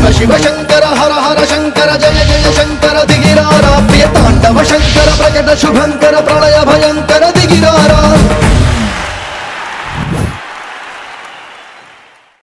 శివ శివ శంకర హర హర శంకర జయ జయ శంకర దిగిరారా ప్రియ శంకర ప్రకట శుభంకర ప్రళయ భయంకర దిగి